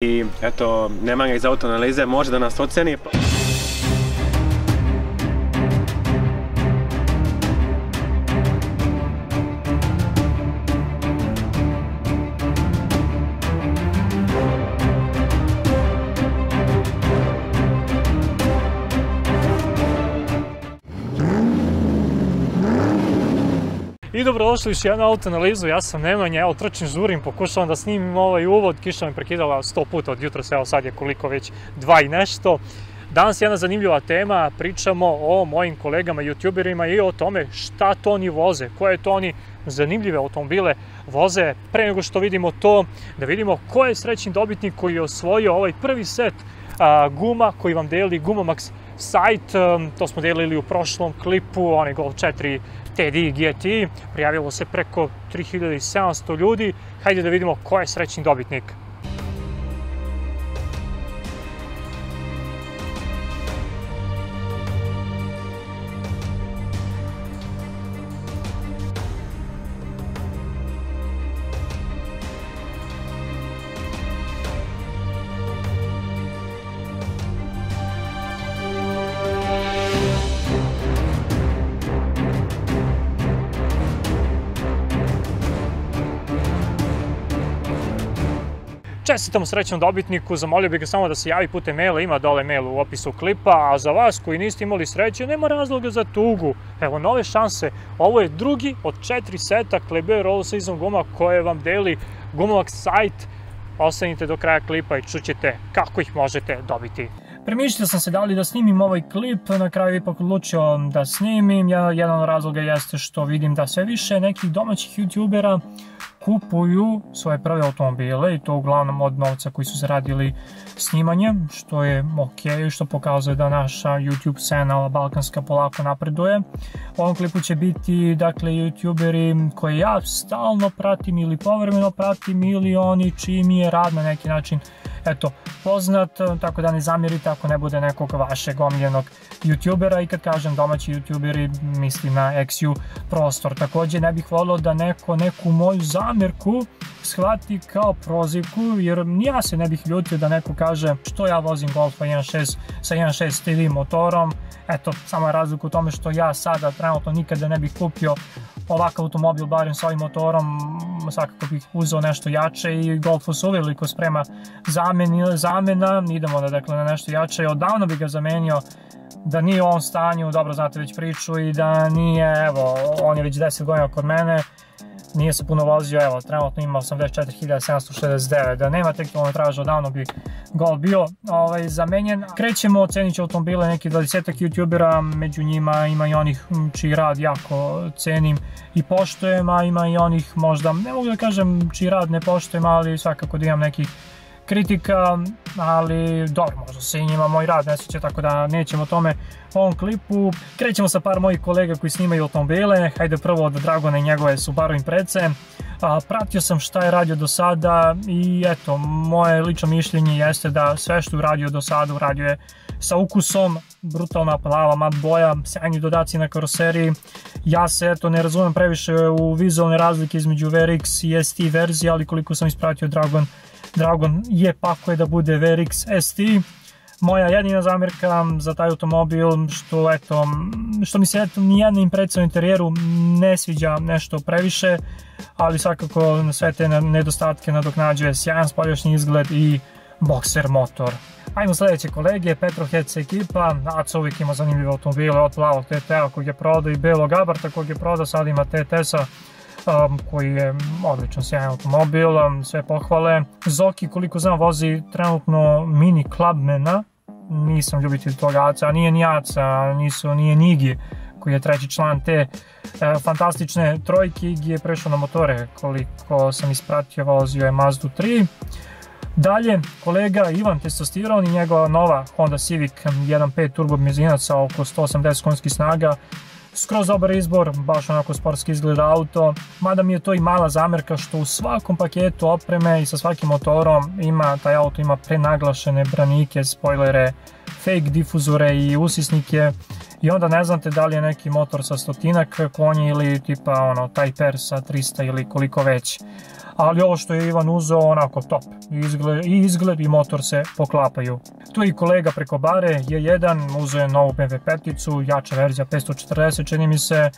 i eto, nema ga iz autoanalize, može da nas oceni. I dobrodošli još jednu auto analizu, ja sam Nemanja, evo trčim, žurim, pokušavam da snimim ovaj uvod, kiša me prekidala 100 puta od jutra, evo sad je koliko već, dva i nešto. Danas je jedna zanimljiva tema, pričamo o mojim kolegama youtuberima i o tome šta to oni voze, koje to oni zanimljive automobile voze. Pre nego što vidimo to, da vidimo ko je srećni dobitnik koji je osvojio ovaj prvi set guma koji vam deli Gumomax sajt, to smo delili u prošlom klipu, onaj Golf 4 TD GT, prijavilo se preko 3700 ljudi, hajde da vidimo ko je srećni dobitnik. Čestitam srećnom dobitniku, zamolio bih ga samo da se javi putem maila, ima dole mail u opisu klipa, a za vas koji niste imali sreće, nema razloga za tugu. Evo, nove šanse, ovo je drugi od četiri seta Kleber Roll Season guma koje vam deli Gumovac sajt. Ostanite do kraja klipa i čućete kako ih možete dobiti. Premišljao sam se da li da snimim ovaj klip, na kraju ipak odlučio da snimim. Jedan od razloga jeste što vidim da sve više nekih domaćih youtubera kupuju svoje prve automobile i to uglavnom od novca koji su zaradili snimanje, što je ok, što pokazuje da naša YouTube scena balkanska polako napreduje. U ovom klipu će biti dakle youtuberi koje ja stalno pratim ili povremeno pratim ili oni čiji mi je rad na neki način eto, poznat, tako da ne zamjerite ako ne bude nekog vašeg omiljenog youtubera i kad kažem domaći youtuberi mislim na XU prostor. Takođe ne bih volio da neko neku moju zamjerku shvati kao prozivku jer ja se ne bih ljutio da neko kaže što ja vozim Golfa 1.6 sa 1.6 TD motorom, eto, samo je razlika u tome što ja sada trenutno nikada ne bih kupio ovakav automobil, barem sa ovim motorom, svakako bih uzeo nešto jače i Golfu se uveliko sprema zameni, zamena, idemo da, dakle, na nešto jače, odavno bih ga zamenio da nije u ovom stanju, dobro znate već priču i da nije, evo, on je već 10 godina kod mene, nije se puno vozio, evo, trenutno ima 84.769, da nema te kilometraža, odavno bi gol bio ovaj, zamenjen. Krećemo, ocenit će automobile neki 20 youtubera, među njima ima i onih čiji rad jako cenim i poštojem, a ima i onih možda, ne mogu da kažem čiji rad ne poštojem, ali svakako da imam nekih kritika, ali dobro, možda se i njima moj rad ne sjeća, tako da nećemo o tome u ovom klipu. Krećemo sa par mojih kolega koji snimaju automobile, hajde prvo od Dragona i njegove Subaru Imprece. Pratio sam šta je radio do sada i eto, moje lično mišljenje jeste da sve što je uradio do sada uradio je sa ukusom, brutalna plava mat boja, sjajni dodaci na karoseriji. Ja se eto ne razumem previše u vizualne razlike između VRX i ST verzije, ali koliko sam ispratio Dragon Dragon je pakuje da bude VRX ST. Moja jedina zamjerka za taj automobil što eto, što mi se eto nijedna impresija u interijeru ne sviđa nešto previše, ali svakako sve te nedostatke nadoknađuje sjajan spoljašnji izgled i boxer motor. Ajmo sledeće kolege, Petroheads ekipa, Aco uvijek ima zanimljive automobile od plavog TT-a kog je prodao i belog Abarta kog je prodao, sad ima TT-sa um, koji je odličan sjajan automobil, sve pohvale. Zoki, koliko znam, vozi trenutno mini Clubmana, nisam ljubitelj toga Aca, nije ni Aca, nisu, nije Nigi, koji je treći član te e, fantastične trojke, Igi je prešao na motore, koliko sam ispratio, vozio je Mazdu 3. Dalje, kolega Ivan Testosteron i njegova nova Honda Civic 1.5 turbo benzinac sa oko 180 konjskih snaga skroz dobar izbor, baš onako sportski izgleda auto, mada mi je to i mala zamerka što u svakom paketu opreme i sa svakim motorom ima, taj auto ima prenaglašene branike, spoilere, fake difuzore i usisnike i onda ne znate da li je neki motor sa stotinak konji ili tipa ono Type R sa 300 ili koliko već. ali ovo što je Ivan uzeo onako top. I izgled, i izgled i motor se poklapaju. Tu i kolega preko bare, je jedan, uzeo je novu BMW peticu, jača verzija 540, čini mi se,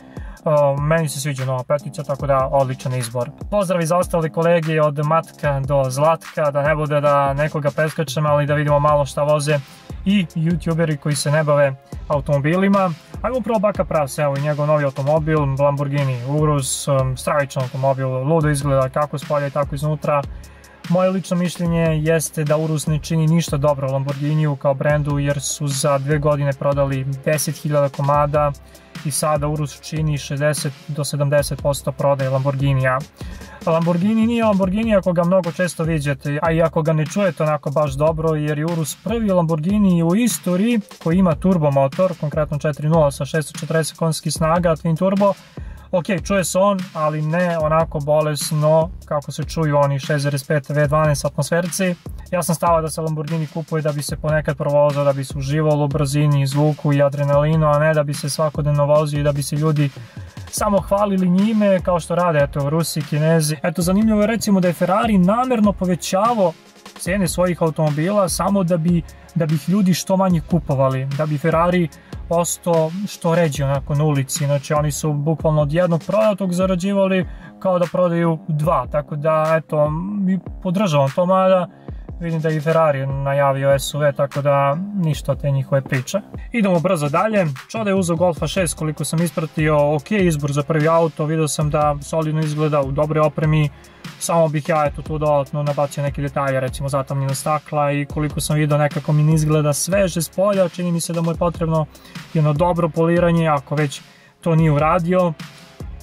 meni se sviđa nova petica, tako da odličan izbor. Pozdrav i za ostali kolege od Matka do Zlatka, da ne bude da nekoga preskačem, ali da vidimo malo šta voze i youtuberi koji se ne bave automobilima. Ajmo upravo Baka Pras, evo i njegov novi automobil, Lamborghini Urus, um, stravičan automobil, ludo izgleda kako s polja i tako iznutra. Moje lično mišljenje jeste da Urus ne čini ništa dobro Lamborghiniju kao brendu jer su za dve godine prodali 10.000 komada i sada Urus čini 60 do 70% prodaje Lamborghinija. Lamborghini nije Lamborghini ako ga mnogo često vidite, a i ako ga ne čujete onako baš dobro, jer je Urus prvi Lamborghini u istoriji koji ima turbo motor, konkretno 4.0 sa 640 konjskih snaga, twin turbo, ok, čuje se on, ali ne onako bolesno kako se čuju oni 6.5 V12 atmosferci. Ja sam stava da se Lamborghini kupuje da bi se ponekad provozao, da bi se uživalo u brzini, zvuku i adrenalinu, a ne da bi se svakodnevno vozio i da bi se ljudi samo hvalili njime kao što rade eto Rusi, Kinezi. Eto zanimljivo je recimo da je Ferrari namerno povećavao cene svojih automobila samo da bi da bi ih ljudi što manje kupovali, da bi Ferrari ostao što ređe onako na ulici, znači oni su bukvalno od jednog prodatog zarađivali kao da prodaju dva, tako da eto, mi podržavam to mada vidim da i Ferrari najavio SUV, tako da ništa te njihove priče. Idemo brzo dalje, Čoda je uzao Golfa 6 koliko sam ispratio, ok izbor za prvi auto, vidio sam da solidno izgleda u dobre opremi, samo bih ja eto tu dodatno nabacio neke detalje, recimo zatamljena stakla i koliko sam vidio nekako mi ne izgleda sveže s polja, čini mi se da mu je potrebno jedno dobro poliranje, ako već to nije uradio.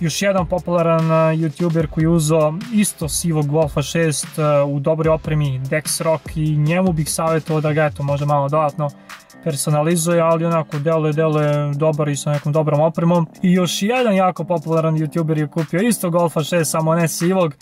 Još jedan popularan youtuber koji je uzao isto sivog Golfa 6 u dobroj opremi Dex Rock i njemu bih savjetovao da ga eto može malo dodatno personalizuje, ali onako deluje, deluje dobar i sa nekom dobrom opremom. I još jedan jako popularan youtuber je kupio isto Golfa 6, samo ne sivog,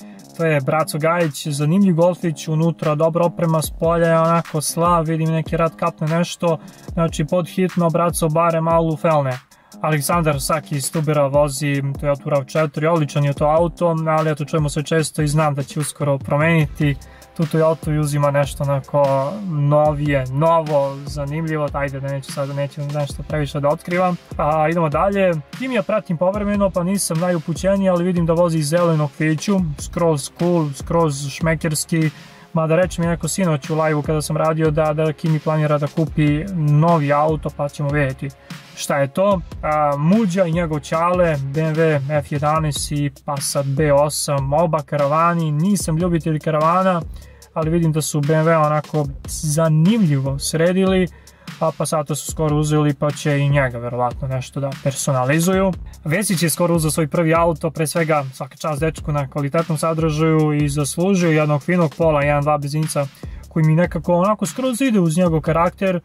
je Braco Gajić, zanimljiv golfić, unutra dobra oprema, s polja je onako slav, vidim neki rad kapne nešto, znači pod hitno Braco bare malu felne. Aleksandar Saki iz Tubera vozi Toyota RAV4, odličan je to auto, ali eto čujemo se često i znam da će uskoro promeniti tu Toyota i uzima nešto onako novije, novo, zanimljivo, ajde da neću sada neću nešto previše da otkrivam. A, idemo dalje, tim ja pratim povremeno pa nisam najupućeniji, ali vidim da vozi zelenog fiću, skroz cool, skroz šmekerski, Mada reče mi neko sinoć u live kada sam radio da, da Kimi planira da kupi novi auto pa ćemo vidjeti šta je to. A, Muđa i njegov čale, BMW F11 i Passat B8, oba karavani, nisam ljubitelj karavana, ali vidim da su BMW onako zanimljivo sredili, a Passata su skoro uzeli pa će i njega verovatno nešto da personalizuju. Vesić je skoro uzeo svoj prvi auto, pre svega svaka čast dečku na kvalitetnom sadržaju i zaslužio jednog finog pola, 1-2 benzinca koji mi nekako onako skroz ide uz njegov karakter,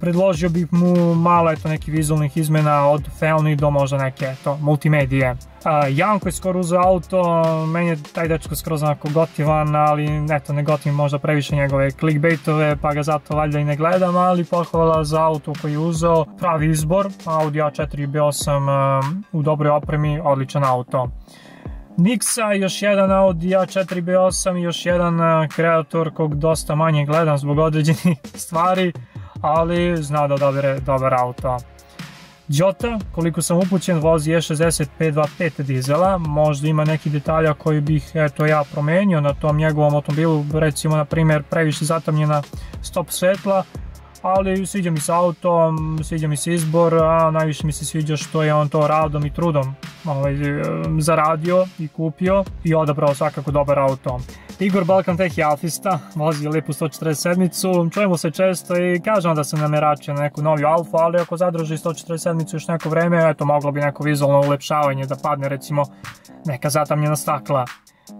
predložio bih mu malo eto neki vizualnih izmena od Felni do možda neke eto multimedije. Uh, Janko je skoro uzeo auto, meni je taj dečko skroz onako gotivan, ali eto ne gotivim možda previše njegove clickbaitove, pa ga zato valjda i ne gledam, ali pohvala za auto koji je uzeo, pravi izbor, Audi A4 B8 uh, u dobroj opremi, odličan auto. Nixa, još jedan Audi A4 B8 i još jedan kreator kog dosta manje gledam zbog određenih stvari ali zna da odabere dobar auto. Jota, koliko sam upućen, vozi E60 525 dizela, možda ima neki detalja koji bih eto ja promenio na tom njegovom automobilu, recimo na primjer previše zatamljena stop svetla, ali sviđa mi se auto, sviđa mi se izbor, a najviše mi se sviđa što je on to radom i trudom ovaj, zaradio i kupio i odabrao svakako dobar auto. Igor Balkan Tech je alfista, vozi lipu 147-icu, čujemo se često i kažemo da se namerače na neku novu alfu, ali ako zadrži 147-icu još neko vreme, eto moglo bi neko vizualno ulepšavanje da padne recimo neka zatamljena stakla.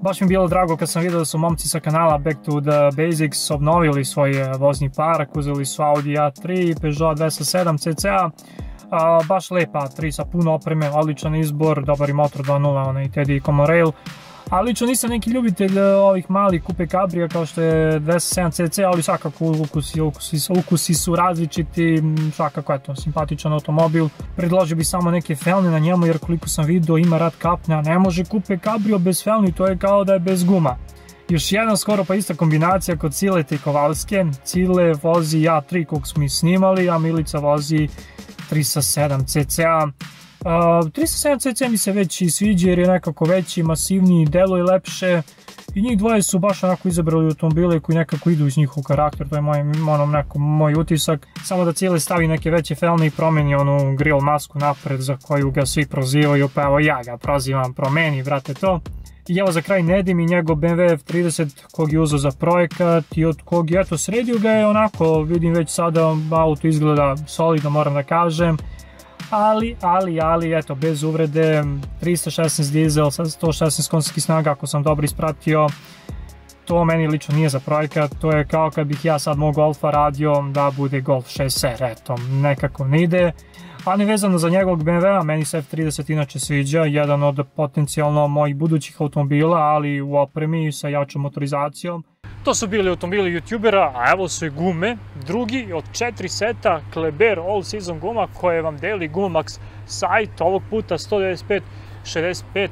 Baš mi bilo drago kad sam vidio da su momci sa kanala Back to the Basics obnovili svoj e, vozni park, uzeli su Audi A3, Peugeot 207 CCA, baš lepa 3 sa puno opreme, odličan izbor, dobar i motor 2.0, onaj Teddy Comorail, A lično nisam neki ljubitelj e, ovih malih kupe kabrija kao što je 207cc, ali svakako ukusi, ukusi, ukusi su različiti, svakako je simpatičan automobil. Predložio bi samo neke felne na njemu jer koliko sam video ima rad kapne, a ne može kupe kabrio bez felni, to je kao da je bez guma. Još jedna skoro pa ista kombinacija kod Cilete i Kovalske. Cile vozi A3 kog smo i snimali, a Milica vozi 307 cca. Uh, 307 cc mi se već i sviđa jer je nekako veći, masivniji, deluje lepše i njih dvoje su baš onako izabrali automobile koji nekako idu iz njihov karakter, to je moj, ono, neko, moj utisak. Samo da cijele stavi neke veće felne i promeni onu grill masku napred za koju ga svi prozivaju, pa evo ja ga prozivam, promeni, brate, to. I evo za kraj Nedim i njegov BMW F30 kog je uzao za projekat i od kog je eto sredio ga je onako, vidim već sada auto izgleda solidno moram da kažem ali, ali, ali, eto, bez uvrede, 316 dizel sa 116 konjskih snaga, ako sam dobro ispratio, to meni lično nije za projekat, to je kao kad bih ja sad moj Golfa radio da bude Golf 6R, eto, nekako ne ide. A ne vezano za njegovog BMW-a, meni se F30 inače sviđa, jedan od potencijalno mojih budućih automobila, ali u opremi sa jačom motorizacijom. To su bili automobili youtubera, a evo su i gume. Drugi od četiri seta Kleber All Season guma koje vam deli Gumax sajt, ovog puta 195 65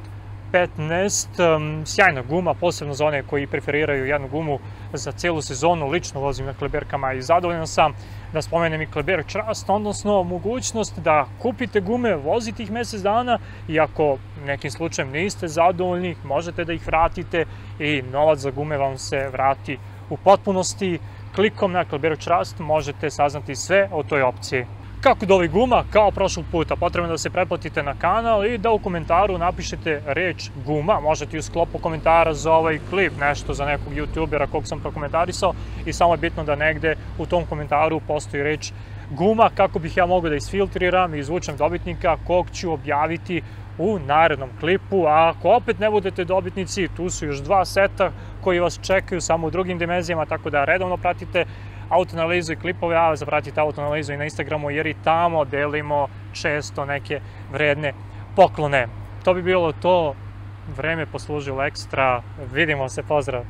15, um, sjajna guma, posebno za one koji preferiraju jednu gumu za celu sezonu, lično vozim na kleberkama i zadovoljan sam da spomenem i Kleber Trust, odnosno mogućnost da kupite gume, vozite ih mesec dana i ako nekim slučajem niste zadovoljni, možete da ih vratite i novac za gume vam se vrati u potpunosti. Klikom na Kleber Trust možete saznati sve o toj opciji. Kako dovi guma, kao prošlog puta, potrebno da se pretplatite na kanal i da u komentaru napišete reč guma, možete i u sklopu komentara za ovaj klip, nešto za nekog youtubera kog sam prokomentarisao. I samo je bitno da negde u tom komentaru postoji reč guma kako bih ja mogao da isfiltriram i izvučem dobitnika kog ću objaviti u narednom klipu, a ako opet ne budete dobitnici, tu su još dva seta koji vas čekaju samo u drugim dimenzijama, tako da redovno pratite autoanalizu i klipove, a zapratite autoanalizu i na Instagramu jer i tamo delimo često neke vredne poklone. To bi bilo to, vreme poslužilo ekstra, vidimo se, pozdrav!